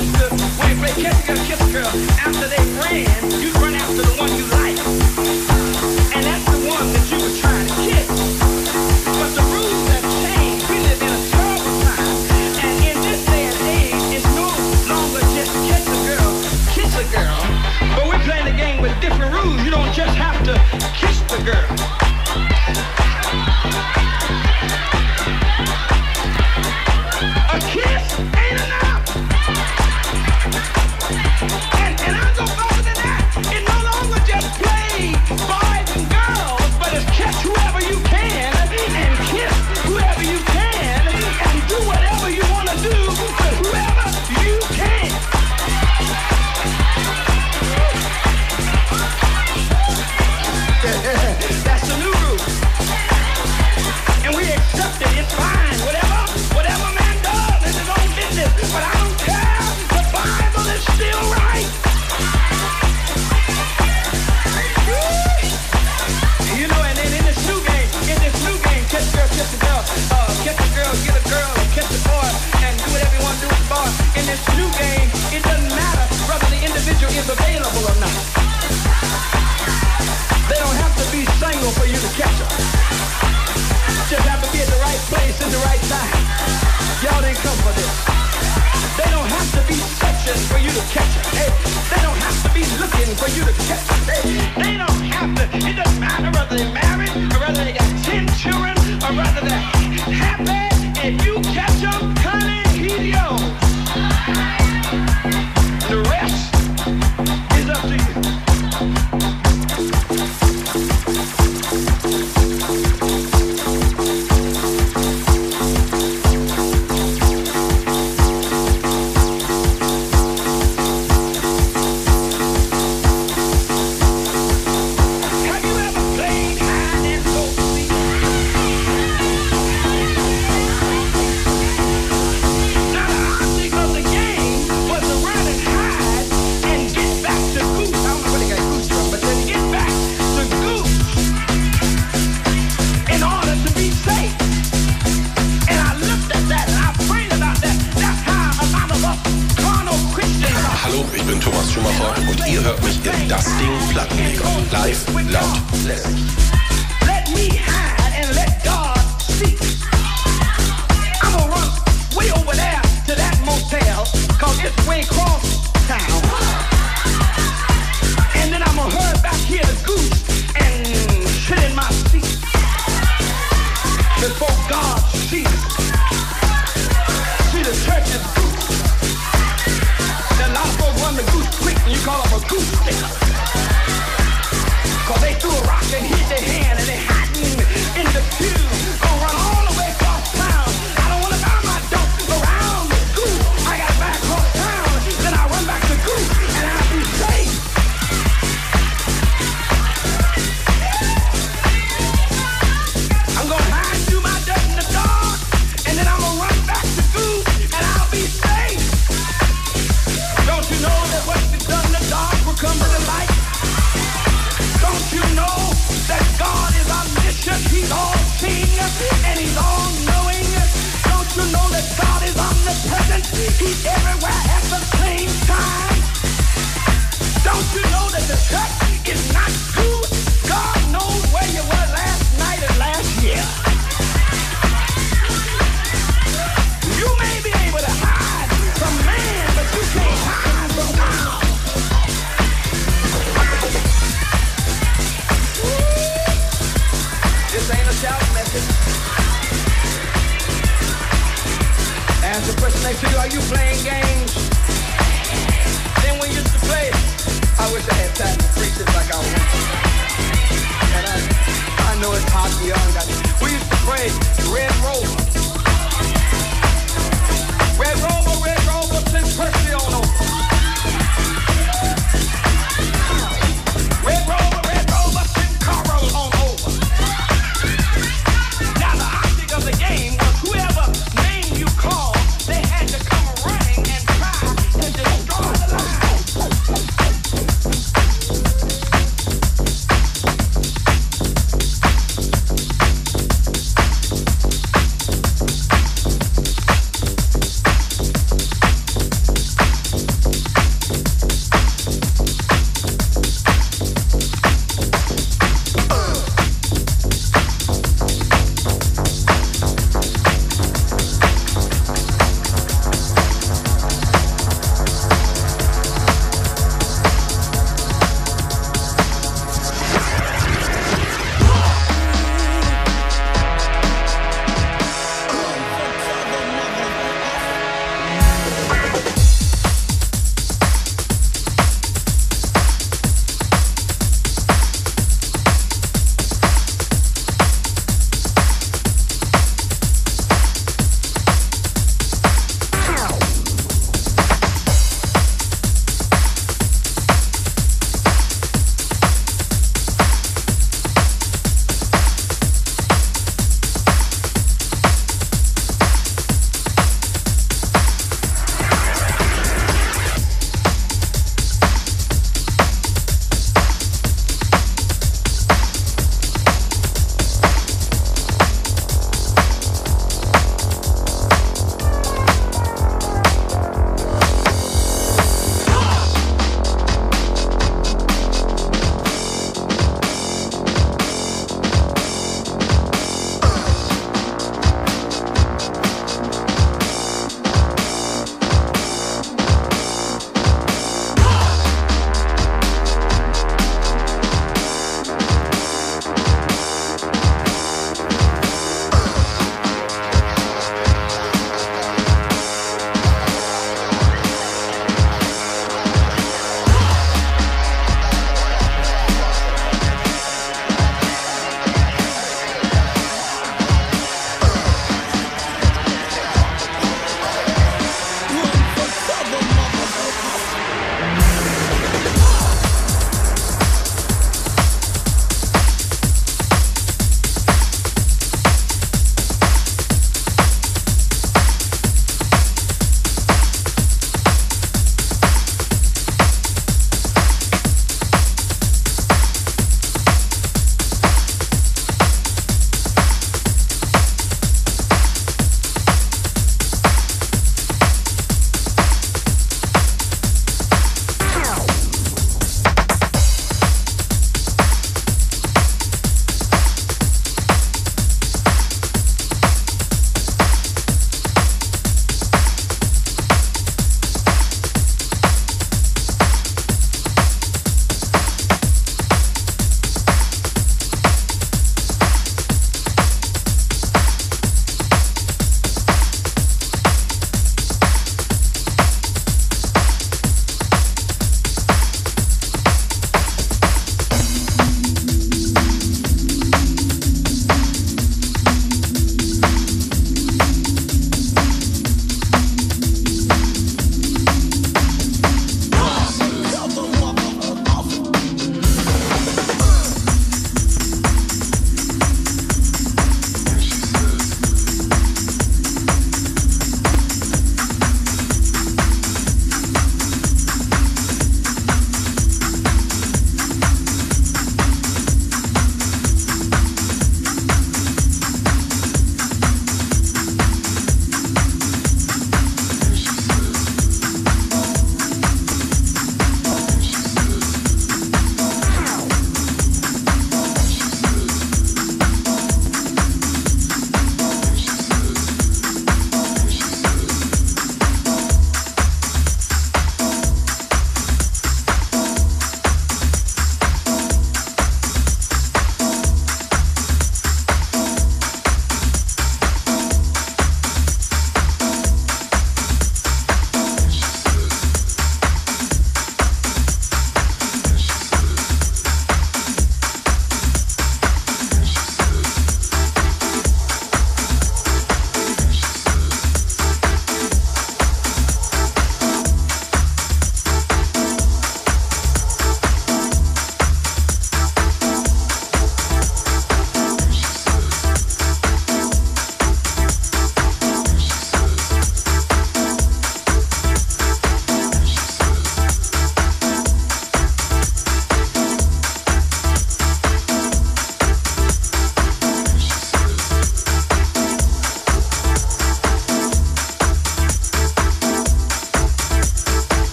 used to, wait you play Kiss Girl, Kiss Girl, after they ran, He's everywhere at the same time. Don't you know that the church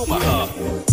我靠